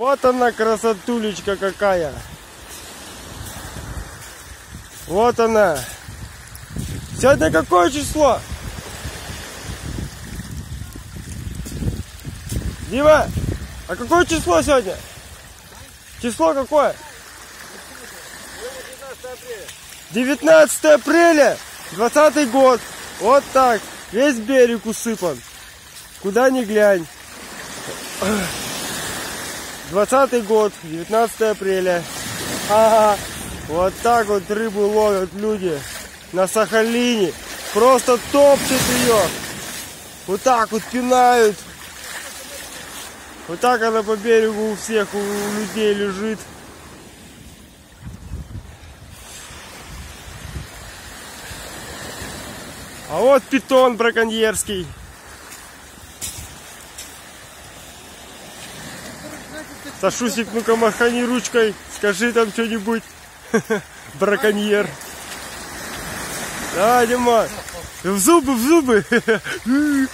Вот она красотулечка какая. Вот она. Сегодня какое число? Дима, а какое число сегодня? Число какое? 19 апреля, 20 год. Вот так. Весь берег усыпан. Куда ни глянь. 20 год, 19 апреля. Ага. Вот так вот рыбу ловят люди на Сахалине. Просто топчут ее. Вот так вот пинают. Вот так она по берегу у всех, у людей лежит. А вот питон браконьерский. Сашусик, ну-ка махани ручкой, скажи там что-нибудь. Браконьер. Да, Дима, в зубы, в зубы.